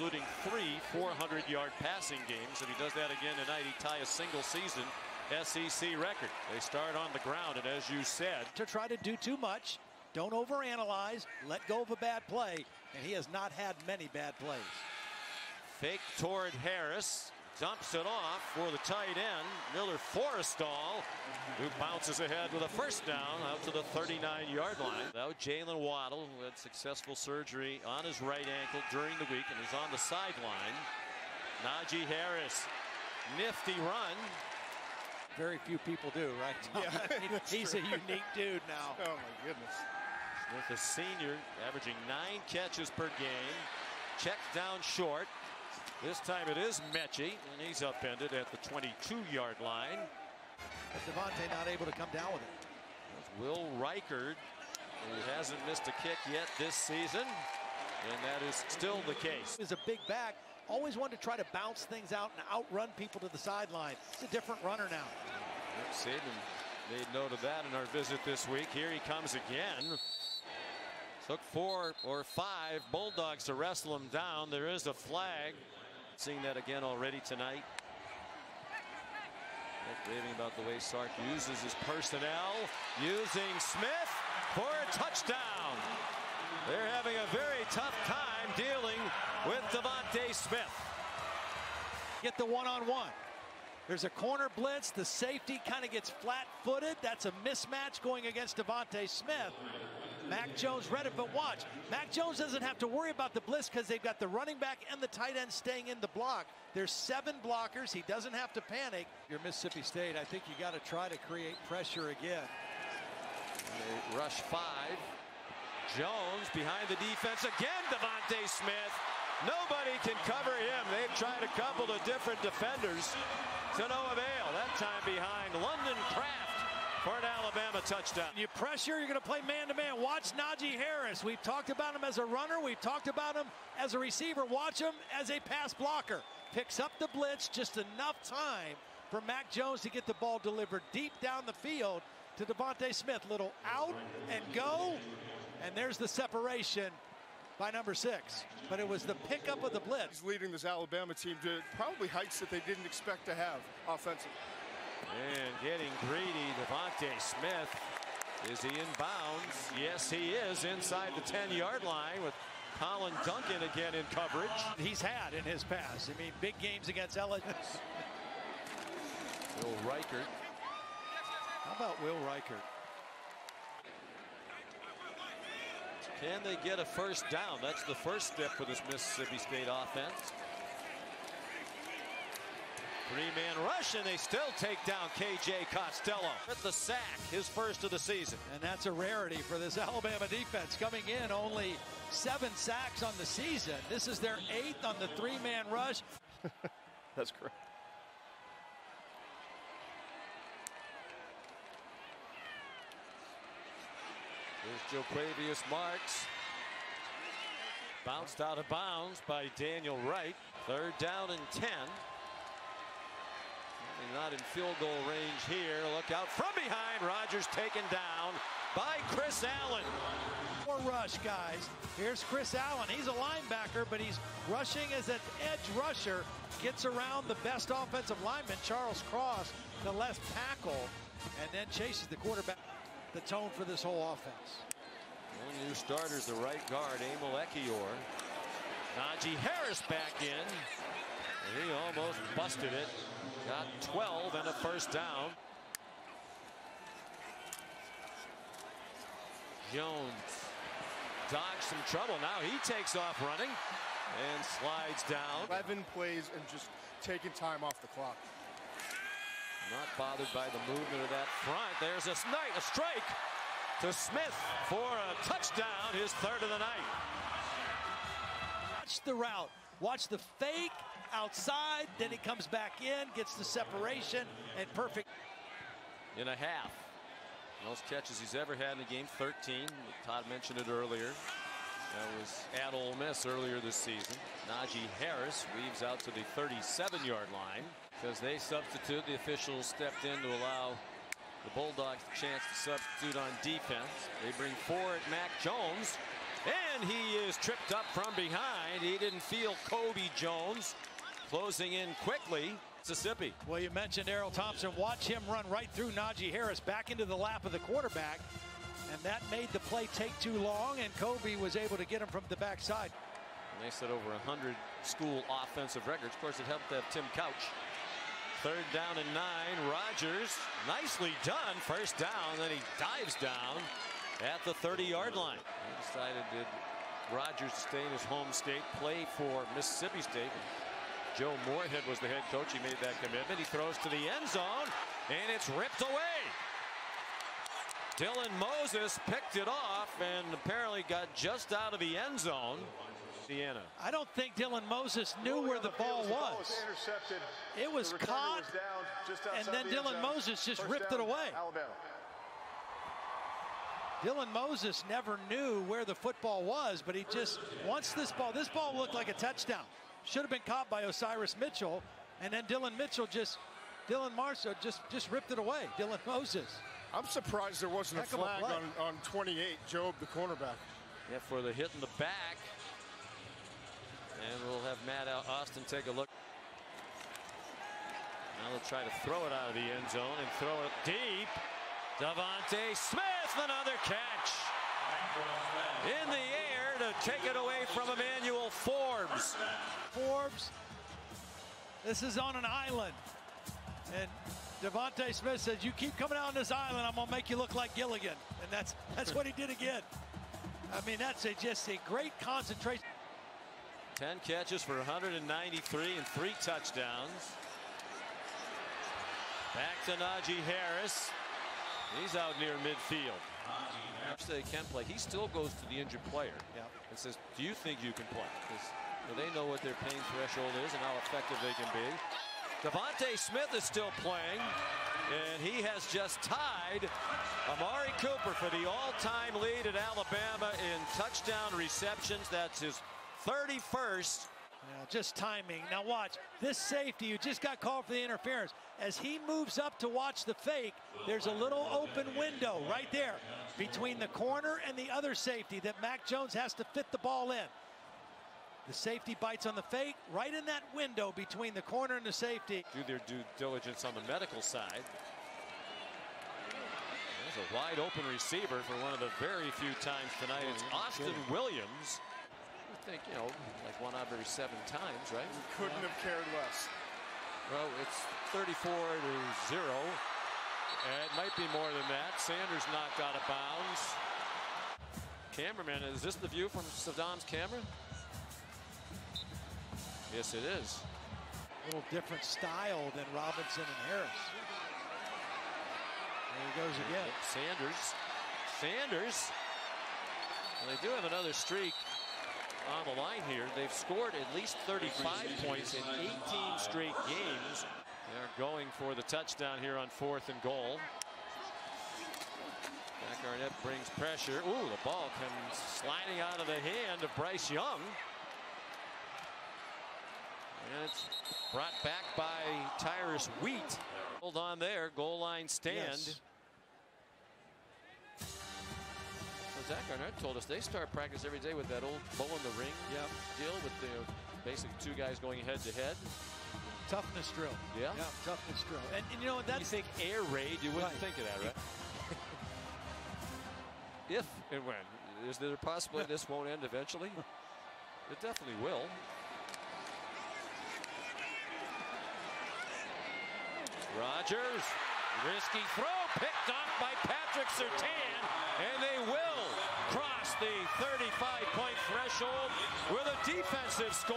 including three 400-yard passing games. If he does that again tonight, he tie a single-season SEC record. They start on the ground, and as you said, to try to do too much, don't overanalyze, let go of a bad play, and he has not had many bad plays. Fake toward Harris, dumps it off for the tight end, Miller Forristall, who bounces ahead with a first down out to the 39-yard line. Now Jaylen Waddle, who had successful surgery on his right ankle during the week and is on the sideline. Najee Harris, nifty run. Very few people do, right? Yeah, he's true. a unique dude now. Oh my goodness. Smith, a senior, averaging nine catches per game. Checked down short. This time it is Metchie, and he's upended at the 22-yard line. But DeVonta not able to come down with it. Will Reichard, who hasn't missed a kick yet this season, and that is still the case. He's a big back. Always wanted to try to bounce things out and outrun people to the sideline. It's a different runner now. Nick Saban made note of that in our visit this week. Here he comes again. Took four or five Bulldogs to wrestle him down. There is a flag. Seeing that again already tonight. Raving about the way Sark uses his personnel. Using Smith for a touchdown. They're having a very tough time dealing with DeVonta Smith. Get the one-on-one. There's a corner blitz. The safety kind of gets flat-footed. That's a mismatch going against DeVonta Smith. Mac Jones read it, but watch. Mac Jones doesn't have to worry about the blitz because they've got the running back and the tight end staying in the block. There's seven blockers. He doesn't have to panic. You're Mississippi State. I think you got to try to create pressure again. They rush five. Jones behind the defense again. DeVonta Smith. Nobody can cover him. They've tried a couple of different defenders to no avail. That time behind London Kraft for an Alabama touchdown. You pressure, you're going to play man-to-man. -man. Watch Najee Harris. We've talked about him as a runner. We've talked about him as a receiver. Watch him as a pass blocker. Picks up the blitz just enough time for Mac Jones to get the ball delivered deep down the field to DeVonta Smith. Little out and go. And there's the separation by number six. But it was the pickup of the blitz. He's leading this Alabama team to probably heights that they didn't expect to have offensively. And getting greedy, DeVonta Smith. Is he in bounds? Yes, he is inside the 10-yard line with Collin Duncan again in coverage. He's had in his past. I mean, big games against LSU. Will Reichard. How about Will Reichard? Can they get a first down? That's the first step for this Mississippi State offense. Three-man rush, and they still take down K.J. Costello. With the sack, his first of the season. And that's a rarity for this Alabama defense. Coming in only seven sacks on the season. This is their eighth on the three-man rush. That's correct. There's Jo'quavious Marks. Bounced out of bounds by Daniel Wright. Third down and 10. Not in field goal range here. Look out from behind. Rogers taken down by Chris Allen. More rush, guys. Here's Chris Allen. He's a linebacker, but he's rushing as an edge rusher. Gets around the best offensive lineman, Charles Cross, the left tackle, and then chases the quarterback. The tone for this whole offense. New starters, the right guard, Emil Ekiyor. Najee Harris back in. And he almost busted it. Got 12 and a first down. Jones dodged some trouble. Now he takes off running and slides down. 11 plays and just taking time off the clock. Not bothered by the movement of that front. There's a night, a strike to Smith for a touchdown, his third of the night. Watch the route. Watch the fake outside. Then he comes back in, gets the separation, and perfect. In a half. Most catches he's ever had in a game, 13. Todd mentioned it earlier. That was at Ole Miss earlier this season. Najee Harris weaves out to the 37-yard line because they substitute. The officials stepped in to allow the Bulldogs the chance to substitute on defense. They bring forward Mac Jones. And he is tripped up from behind. He didn't feel Kobe Jones closing in quickly. Mississippi. Well, you mentioned Erroll Thompson. Watch him run right through Najee Harris back into the lap of the quarterback. And that made the play take too long, and Kobe was able to get him from the backside. And they set over 100 school offensive records. Of course, it helped to have Tim Couch. Third down and nine. Rogers, nicely done. First down, then he dives down at the 30-yard line. He decided did Rogers to stay in his home state, play for Mississippi State. Joe Moorhead was the head coach. He made that commitment. He throws to the end zone, and it's ripped away. Dylan Moses picked it off and apparently got just out of the end zone. Indiana. I don't think Dylan Moses knew where the ball was. It was caught, and then Dylan Moses just ripped it away. Dylan Moses never knew where the football was, but he just, once this ball, this ball looked like a touchdown. Should have been caught by Osiris Mitchell, and then Dylan Mitchell just, Dylan Marshall just, just ripped it away. Dylan Moses. I'm surprised there wasn't Heck a of a flag on, on 28, Jobe, the cornerback. Yeah, for the hit in the back. And we'll have Matt Al- Austin take a look. Now they'll try to throw it out of the end zone and throw it deep. DeVonta Smith, another catch. In the air to take it away from Emmanuel Forbes. Forbes, this is on an island. And DeVonta Smith says, you keep coming out on this island, I'm gonna make you look like Gilligan. And that's that's what he did again. I mean, that's a, just a great concentration. 10 catches for 193 and three touchdowns. Back to Najee Harris. He's out near midfield. They can play. He still goes to the injured player Yep. and says, "Do you think you can play?" Because they know what their pain threshold is and how effective they can be. DeVonta Smith is still playing, and he has just tied Amari Cooper for the all-time lead at Alabama in touchdown receptions. That's his 31st. Yeah, just timing. Now watch this safety who just got called for the interference. As he moves up to watch the fake, there's a little open window right there between the corner and the other safety that Mac Jones has to fit the ball in. The safety bites on the fake right in that window between the corner and the safety. do their due diligence on the medical side. There's a wide open receiver for one of the very few times tonight. It's Austin Williams. I think, you know, like one out of every seven times, right? We Couldn't have cared less. Well, it's 34 to 0. It might be more than that. Sanders knocked out of bounds. Cameraman, is this the view from Saddam's camera? Yes, it is. A little different style than Robinson and Harris. There he goes again. Sanders. Sanders. Well, they do have another streak on the line here. They've scored at least 35 points in 18 straight games. They're going for the touchdown here on fourth and goal. Zach Arnett brings pressure. Ooh, the ball comes sliding out of the hand of Bryce Young. And it's brought back by Tyrus Wheat. Hold on there, goal line stand. Yes. Zach Arnett told us they start practice every day with that old bow in the ring Yep. deal with the basically two guys going head to head. Toughness drill. Yeah. Yeah, toughness drill. And, and you know, You that's think air raid, you wouldn't Right. think of that, right? if and when. Is there a possibility this won't end eventually? It definitely will. Rogers, risky throw, picked off by Patrick Surtain, and they will cross the 35-point threshold with a defensive score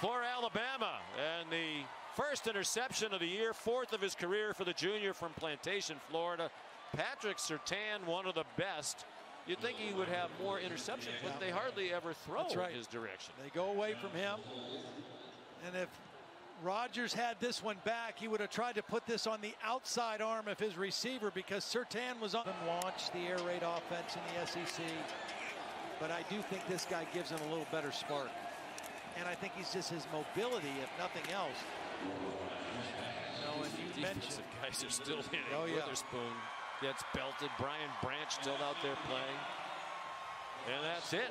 for Alabama. And the first interception of the year, fourth of his career for the junior from Plantation, Florida. Patrick Surtain, one of the best. You'd think he would have more interceptions, but they hardly ever throw right. his direction. They go away from him. And if Rogers had this one back, he would have tried to put this on the outside arm of his receiver because Surtain was on and launched the air raid offense in the SEC. But I do think this guy gives him a little better spark. And I think he's just his mobility, if nothing else. Know, and you mentioned guys are still hitting. Oh, yeah. Witherspoon gets belted. Brian Branch still out there playing. And that's it.